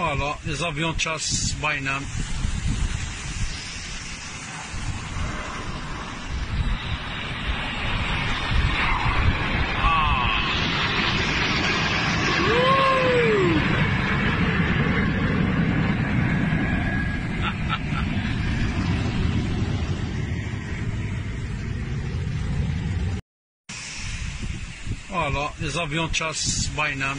Voilà, les avions de chasse Bainam. Voilà, les avions de chasse Bainam.